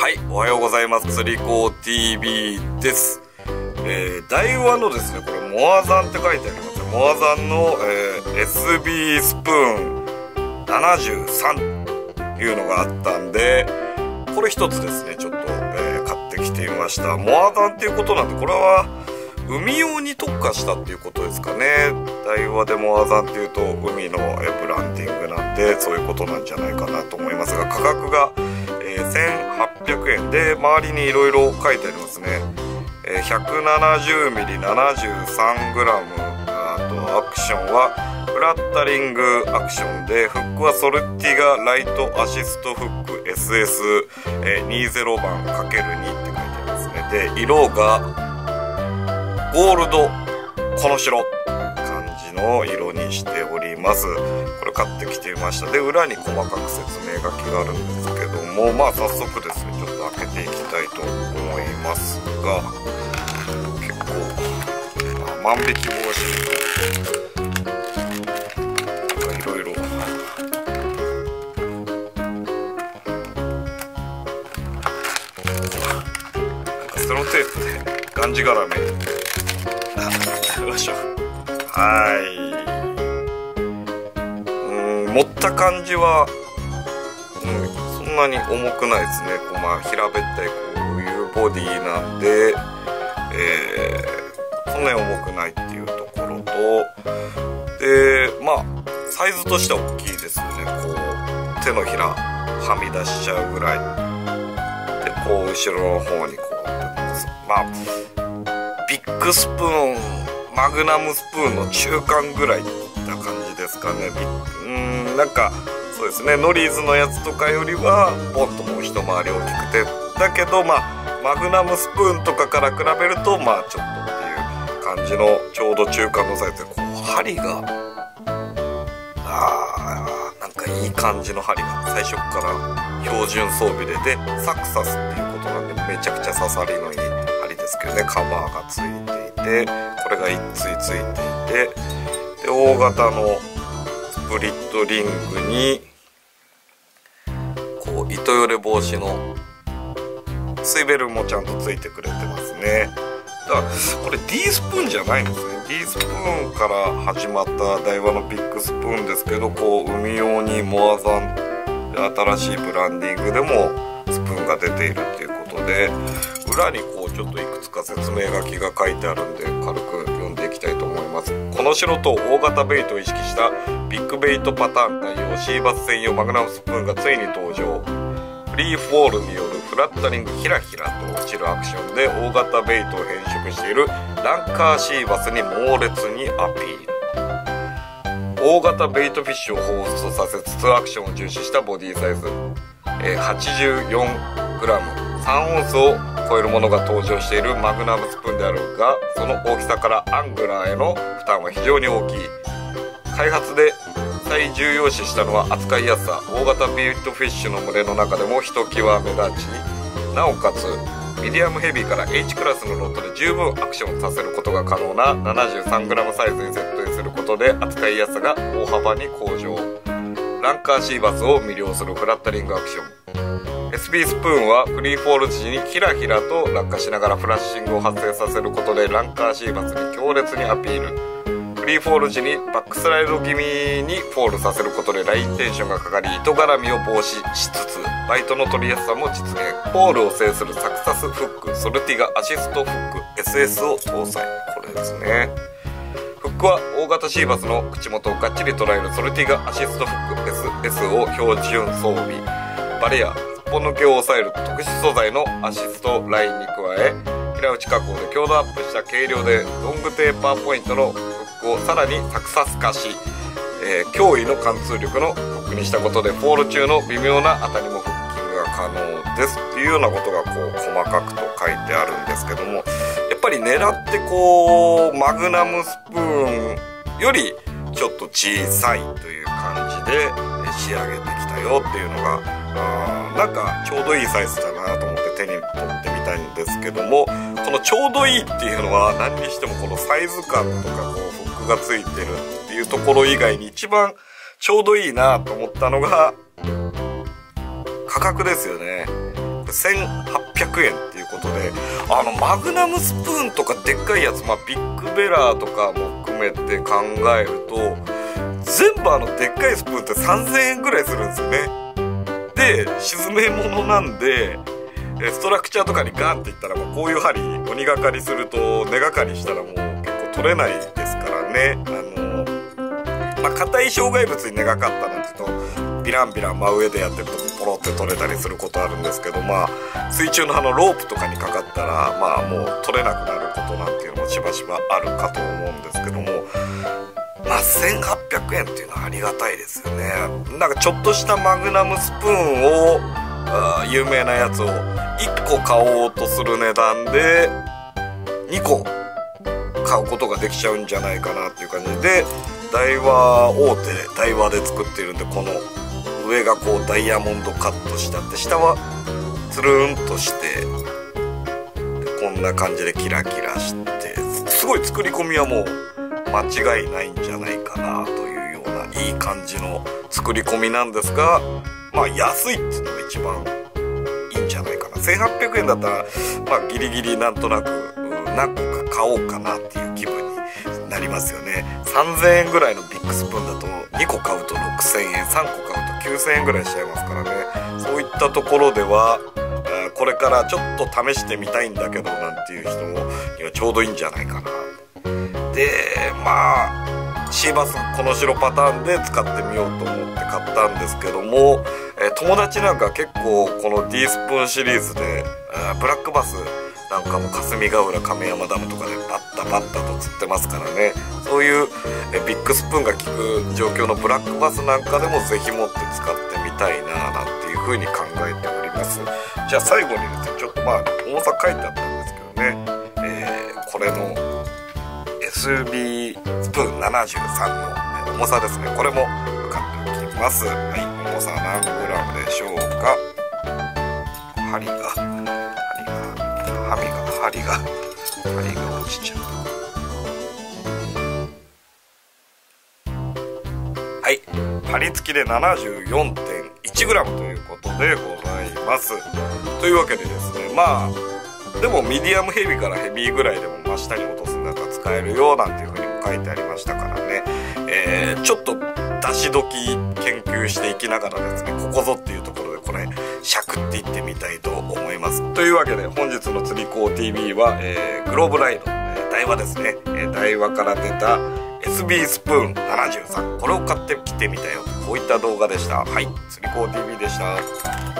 はい、おはようございます。釣り子 TV です。えー、台湾のですね、これ、モアザンって書いてありますね。モアザンの、えー SB スプーン73というのがあったんで、これ一つですね、ちょっと、えー買ってきてみました。モアザンっていうことなんで、これは、海用に特化したっていうことですかね。台湾でモアザンっていうと、海のえーブランディングなんで、そういうことなんじゃないかなと思いますが、価格が、えー1800円で、周りにいろいろ書いてありますね。えー 170mm、73g、あとアクションはフラッタリングアクションで、フックはソルティガライトアシストフック ss え20番 ×2 って書いてありますね。で、色がゴールド、この白の色にしております。これ買ってきてみました。で、裏に細かく説明書きがあるんですけども、まあ早速ですね、ちょっと開けていきたいと思いますが、結構、まあ、万引き防止とかいろいろなんかスロテープでがんじがらめあよいしょはい。うん持った感じは、うん、そんなに重くないですね。こうまあ平べったいこういうボディなんでえー、そんなに重くないっていうところとでまあサイズとしては大きいですよね。こう手のひらはみ出しちゃうぐらい。でこう後ろの方にこうまあビッグスプーンマグナムスプーンの中間ぐらいな感じですかね。うーんなんかそうですね。ノリーズのやつとかよりはポンともう一回り大きくて。だけどまあマグナムスプーンとかから比べるとまあちょっとっていう感じのちょうど中間のサイズでこう針が。あーなんかいい感じの針が最初から標準装備ででサクサスっていうことなんでめちゃくちゃ刺さりのけどねカバーがついていてこれが一対ついていてで大型のスプリットリングにこう糸よれ防止のスイベルもちゃんとついてくれてますね。だからこれ D スプーンじゃないんですね。D スプーンから始まった台湾のビッグスプーンですけどこう海用にモアザン新しいブランディングでもスプーンが出ているっていうことで裏にこうちょっといくつか説明書きが書いてあるんで軽く読んでいきたいと思います。この白と大型ベイトを意識したビッグベイトパターン対応シーバス専用マグナムスプーンがついに登場。フリーフォールによるフラッタリングヒラヒラと落ちるアクションで大型ベイトを変色しているランカーシーバスに猛烈にアピール。大型ベイトフィッシュを彷彿とさせつつアクションを重視したボディサイズ、え 84g 3オンスを超えるものが登場しているマグナムスプーンであるがその大きさからアングラーへの負担は非常に大きい。開発で最重要視したのは扱いやすさ大型ベイトフィッシュの群れの中でもひときわ目立ち。なおかつミディアムヘビーから H クラスのロッドで十分アクションさせることが可能な 73g サイズに設定することで扱いやすさが大幅に向上。ランカーシーバスを魅了するフラッタリングアクション。SB スプーンはフリーフォール時にヒラヒラと落下しながらフラッシングを発生させることでランカーシーバスに強烈にアピール。フリーフォール時にバックスライド気味にフォールさせることでラインテンションがかかり糸絡みを防止しつつバイトの取りやすさも実現。フォールを制するサクサスフックソルティガアシストフック SS を搭載。これですね。フックは大型シーバスの口元をがっちり捉えるソルティガアシストフック SS を標準装備。バレやすっぽ抜けを抑える特殊素材のアシストラインに加え平打ち加工で強度アップした軽量でロングテーパーポイントのフックをさらにサクサス化し、えー驚異の貫通力のフックにしたことでフォール中の微妙な当たりもフッキングが可能ですっていうようなことがこう細かくと書いてあるんですけどもやっぱり狙ってこうマグナムスプーンよりちょっと小さいという感じで仕上げてきたよっていうのがあーなんかちょうどいいサイズだなと思って手に取ってみたいんですけどもこのちょうどいいっていうのは何にしてもこのサイズ感とかこうフックがついてるっていうところ以外に一番ちょうどいいなと思ったのが価格ですよね。1800円っていうことであのマグナムスプーンとかでっかいやつ、まあ、ビッグベラーとかも含めて考えると全部あのでっかいスプーンって3000円ぐらいするんですよね。で沈め物なんでストラクチャーとかにガンっていったらもうこういう針鬼がかりすると根がかりしたらもう結構取れないですからね。あのまあ硬い障害物に根がかったなんて言うとビランビラン真上でやってるとポロって取れたりすることあるんですけどまあ水中のあのロープとかにかかったらまあもう取れなくなることなんていうのもしばしばあるかと思うんですけどもまあ1800円っていうのはありがたいですよね。なんかちょっとしたマグナムスプーンを有名なやつを1個買おうとする値段で2個買うことができちゃうんじゃないかなっていう感じでダイワ大手ダイワで作っているんでこの上がこうダイヤモンドカットしてあって下はつるんとしてこんな感じでキラキラしてすごい作り込みはもう間違いないんじゃないかなというようないい感じの作り込みなんですがまあ安いっていうのが一番いいんじゃないかな。1800円だったらまあギリギリなんとなく何個か買おうかなっていう気分になりますよね。3000円ぐらいのビッグスプーンだと2個買うと6000円3個買うと9000円ぐらいしちゃいますからね。そういったところではこれからちょっと試してみたいんだけどなんていう人にはちょうどいいんじゃないかな。でまあシーバスこの白パターンで使ってみようと思って買ったんですけども、え友達なんか結構この D スプーンシリーズでブラックバスなんかも霞ヶ浦亀山ダムとかでバッタバッタと釣ってますからね。そういうえビッグスプーンが効く状況のブラックバスなんかでも是非持って使ってみたいななんていう風に考えております。じゃあ最後にですねちょっとまあ重さ書いてあったんですけどね、えー、これの SB スプーン73の重さですね。これも測っておきます。はい。重さ何グラムでしょうか？針が針が針が針が落ちちゃう。はい。針付きで 74.1g ということでございます。というわけでですねまあでもミディアムヘビからヘビーぐらいでも真下に落とすんだったら使えるよなんていうふうにも書いてありましたからね、えー、ちょっと出し時研究していきながらですねここぞっていうところでこれしゃくっていってみたいと思います。というわけで本日の釣り子 TV は、えー、グローブライド、えー、台湾ですね、えー、台湾から出た SB スプーン73これを買ってきてみたよ。こういった動画でした。はい釣り子 TV でした。